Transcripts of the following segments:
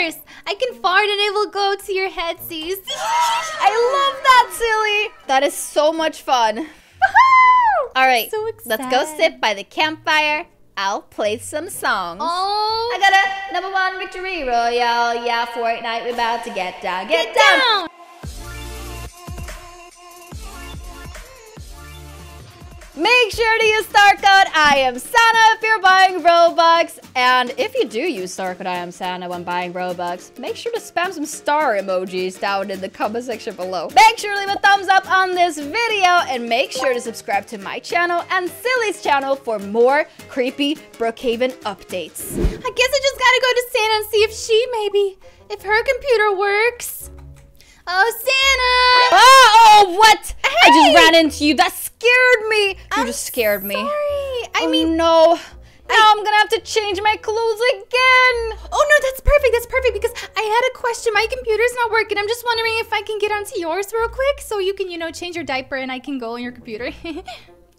yours. I can fart and it will go to your head, headsies. I love that, silly. That is so much fun. All right, So let's go sit by the campfire. I'll play some songs. Oh, I got a number one victory royale. Yeah, Fortnite, we're about to get down. Get, get down. down. Make sure to use star code I am Sanna if you're buying Robux. And if you do use star code I am Sanna when buying Robux, make sure to spam some star emojis down in the comment section below. Make sure to leave a thumbs up on this video and make sure to subscribe to my channel and Silly's channel for more creepy Brookhaven updates. I guess I just gotta go to Sanna and see if she maybe, if her computer works. Oh, Sanna! Oh, what? I just ran into you. That scared me. You I'm just scared me. Sorry. I oh, mean, no. Now I'm gonna have to change my clothes again. oh no, that's perfect. That's perfect because I had a question. My computer's not working. I'm just wondering if I can get onto yours real quick so you can, you know, change your diaper and I can go on your computer.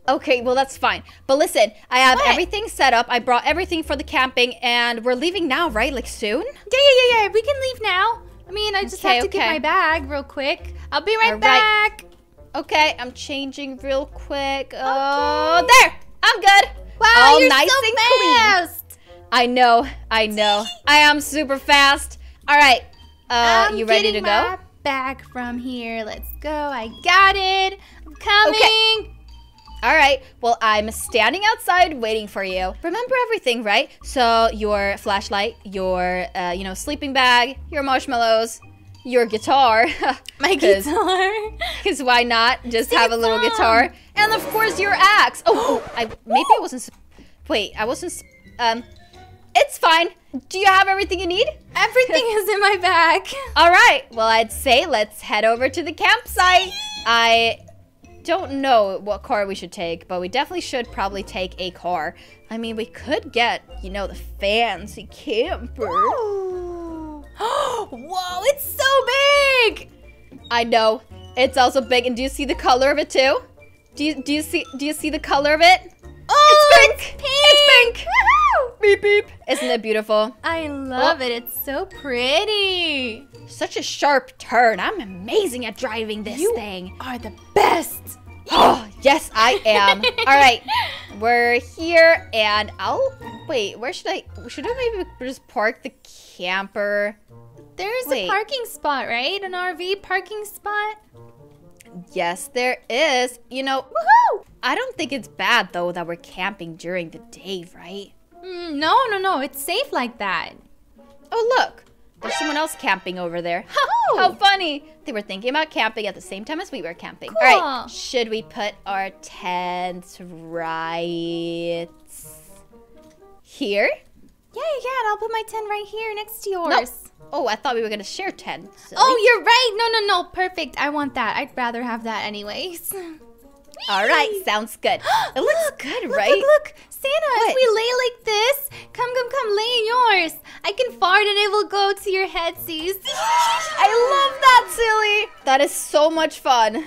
Okay, well that's fine. But listen, I have What? everything set up. I brought everything for the camping, and we're leaving now, right? Like soon? Yeah, yeah, yeah, yeah. We can leave now. I mean, I just Okay, have to get my bag real quick. I'll be right All right. back. Okay, I'm changing real quick. Oh, there. I'm good. Wow, All you're nice so and clean. fast. I know. I know. I am super fast. All right. Uh, I'm you ready to getting go? my bag from here. Let's go. I got it. I'm coming. All right. Well, I'm standing outside waiting for you. Remember everything, right? So your flashlight, your uh, you know sleeping bag, your marshmallows, your guitar. My guitar. Because why not just Sing have a a little song. guitar? And of course your axe. Oh, oh I maybe I wasn't. Wait, I wasn't. Um, it's fine. Do you have everything you need? Everything is in my bag. All right. Well, I'd say let's head over to the campsite. I don't know what car we should take, but we definitely should probably take a car. I mean, we could get, you know, the fancy camper. Whoa, it's so big. I know. It's also big. And do you see the color of it too? Do you do you see do you see the color of it? Oh, it's pink. It's pink. Beep beep. Isn't it beautiful? I love it. It's so pretty. Such a sharp turn. I'm amazing at driving this You- thing. Are the best. Oh, yes, I am. All right. We're here and I'll wait, where should I should I maybe just park the camper? There's Wait. a parking spot, right? An RV parking spot. Yes, there is. You know, Woohoo! I don't think it's bad though that we're camping during the day, right? Mm, no, no, no. It's safe like that. Oh, look. There's someone else camping over there. Oh. How funny. They were thinking about camping at the same time as we were camping. Cool. right. Should we put our tents right here? Yeah, yeah, yeah. and I'll put my tent right here next to yours. No. Oh, I thought we were going to share tents. Oh, you're right. No, no, no. Perfect. I want that. I'd rather have that anyways. All right. Sounds good. It looks good, Look, right? Look, look. Sanna, What? if we lay like this, come, come, come, lay in yours. I can fart and it will go to your headsies. I love that, silly. That is so much fun.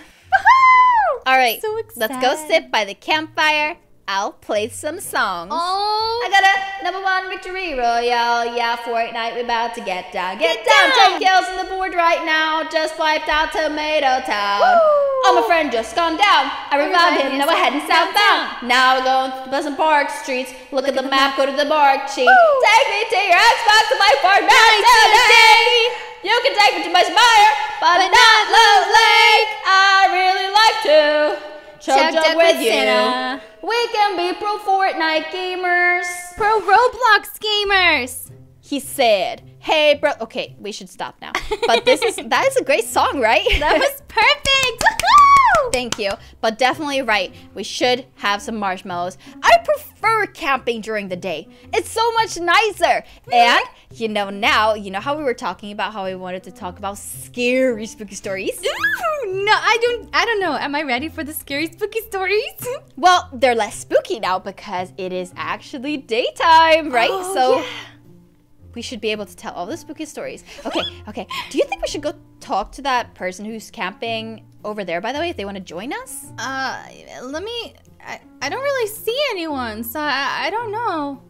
All right. So Let's go sit by the campfire. I'll play some songs. Oh, I got a number one victory royale. Yeah, Fortnite, we're about to get down. Get, Get down. down. Ten kills on the board right now. Just wiped out Tomato Town. Woo. Oh, my friend just gone down. I revived him. Now we're heading southbound. Now we're going to Pleasant Park streets. Look, at the map. Go to the bark sheet. Woo. Take me to your Xbox to my Fortnite today. You can take me to my spire, but, But not not to chug Chug jug jug with with you. Sanna. We can be pro Fortnite gamers. pro Roblox gamers. He said, "Hey, bro." Okay, we should stop now. But this is that is a great song, right? That was perfect. Thank you. But definitely right. We should have some marshmallows. I prefer camping during the day. It's so much nicer. And you know now, you know how we were talking about how we wanted to talk about scary spooky stories. Ooh, no, I don't. I don't know. Am I ready for the scary spooky stories? Well, they're less spooky now because it is actually daytime, right? Oh, so yeah. we should be able to tell all the spooky stories. Okay, okay. Do you think we should go talk to that person who's camping over there, by the way, if they want to join us? Uh, let me. I, I don't really see anyone, so I, I don't know.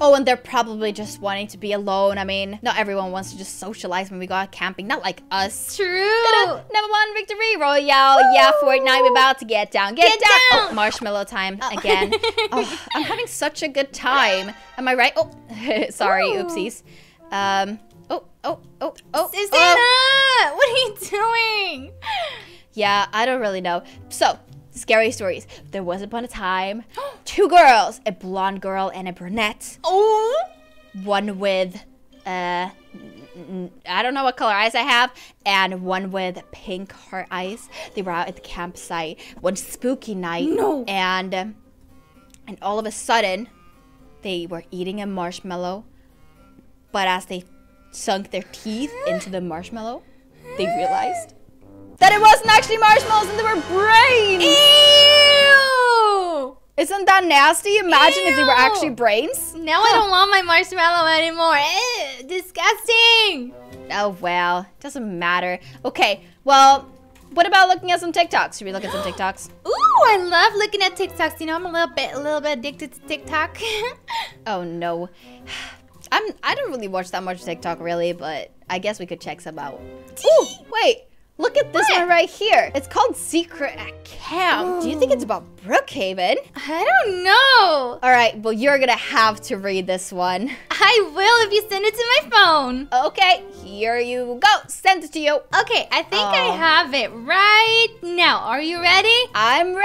Oh, and they're probably just wanting to be alone. I mean, not everyone wants to just socialize when we go out camping. Not like us. True. Number one victory royale. Yeah, Fortnite, we're about to get down. Get, Get down. down. Oh, marshmallow time again. oh, I'm having such a good time. Am I right? Oh, sorry. Ooh. Oopsies. Um. Oh, oh, oh, oh. Susanna, oh. what are you doing? Yeah, I don't really know. So, scary stories. There was upon a time, two girls, a blonde girl and a brunette. Oh. One with, uh, I don't know what color eyes I have, and one with pink heart eyes. They were out at the campsite one spooky night. No. And, and all of a sudden, they were eating a marshmallow. But as they sunk their teeth into the marshmallow, they realized that it wasn't actually marshmallows and they were brains. Ew. Isn't that nasty? Imagine if they were actually brains. Now I don't want my marshmallow anymore. Ew, disgusting. Oh well, doesn't matter. Okay, well, what about looking at some TikToks? Should we look at some TikToks? Ooh, I love looking at TikToks. You know, I'm a little bit, a little bit addicted to TikTok. Oh no, I'm. I don't really watch that much TikTok really, but I guess we could check some out. Ooh, wait. Look at this What? one right here. It's called Secret at Camp. Do you think it's about Brookhaven? I don't know. All right, well, you're gonna have to read this one. I will if you send it to my phone. Okay, here you go. Send it to you. Okay, I think I Oh. have it right now. Are you ready? I'm ready.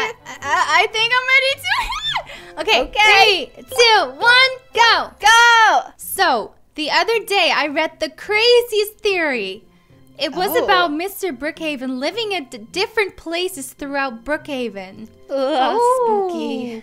I, I, I think I'm ready too. okay, Okay. three, two, one, go. go. So, the other day I read the craziest theory. It was Oh. about Mr. Brookhaven living at d- different places throughout Brookhaven. Ugh, Oh. spooky.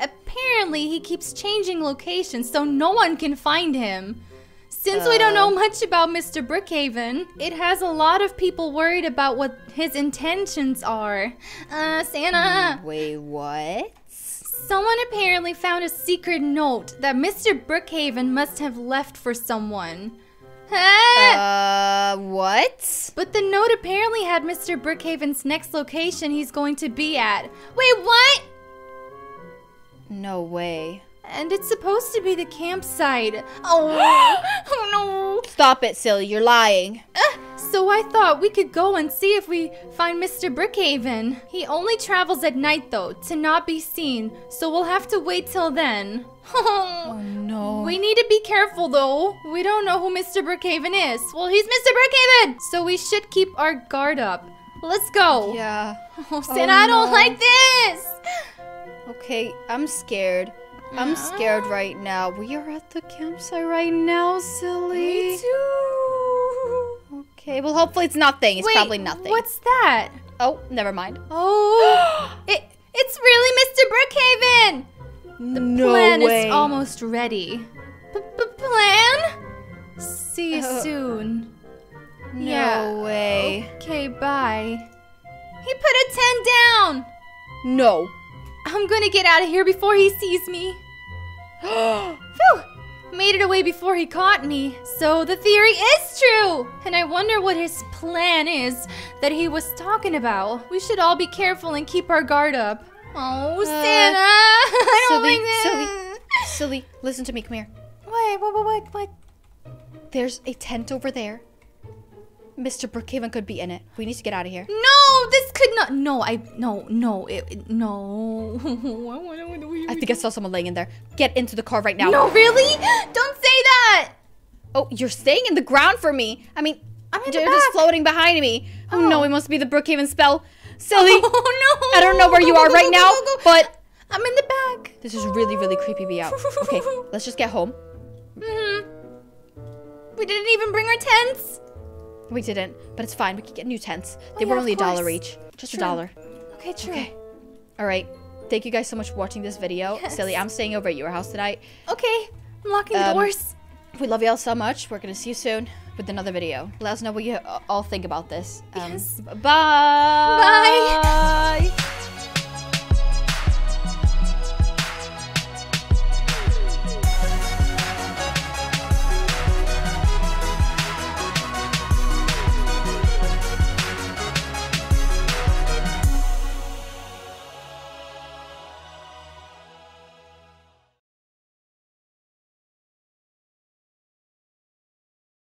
Apparently, he keeps changing locations so no one can find him. Since we don't know Oh. much about Mr. Brookhaven, it has a lot of people worried about what his intentions are. Uh, Sanna. Wait, what? Someone apparently found a secret note that Mr. Brookhaven must have left for someone. Uh, what? But the note apparently had Mr. Brookhaven's next location he's going to be at. Wait, what? No way. And it's supposed to be the campsite. Oh, oh no. Stop it, silly. You're lying. Uh, so I thought we could go and see if we find Mr. Brookhaven. He only travels at night though, to not be seen, so we'll have to wait till then. Oh no. We need to be careful though. We don't know who Mr. Brookhaven is. Well, he's Mr. Brookhaven! So we should keep our guard up. Let's go. Yeah. Oh, oh, Sin, I don't no. like this. Okay, I'm scared. I'm uh-huh. scared right now. We are at the campsite right now, silly. Me too. Okay, well, hopefully it's nothing. It's Wait, probably nothing. What's that? Oh, never mind. Oh, it, it's really Mr. Brookhaven. The no plan way. is almost ready. P-p-plan? See you Uh, soon. No yeah. way. Okay, bye. He put a 10 down. No. I'm gonna get out of here before he sees me. Made it away before he caught me. So the theory is true! And I wonder what his plan is that he was talking about. We should all be careful and keep our guard up. Oh, uh, Sanna! I don't silly, like this. silly, silly. Listen to me. Come here. Wait, what, what, what, what? There's a tent over there. Mr. Brookhaven could be in it. We need to get out of here. No, this could not. No, I. No, no, it, no. I think I saw someone laying in there. Get into the car right now. No, really? Don't say that! Oh, you're staying in the ground for me. I mean, I'm in the they're just floating behind me. Oh, no, Oh. it must be the Brookhaven spell. Silly. Oh no! I don't know where you Go, are go, right go, now, go, go, go. but I'm in the back. this is really, really creepy me out. Okay, let's just get home. hmm We didn't even bring our tents. We didn't, but it's fine. We could get new tents. They Oh, were yeah, only a dollar each. Just True. a dollar. Okay, true. Okay. All right. Thank you guys so much for watching this video. Yes. Silly, I'm staying over at your house tonight. Okay, I'm locking the Um, doors. We love y'all so much. We're gonna see you soon with another video. Let us know what you all think about this. Um, Yes. Bye. Bye.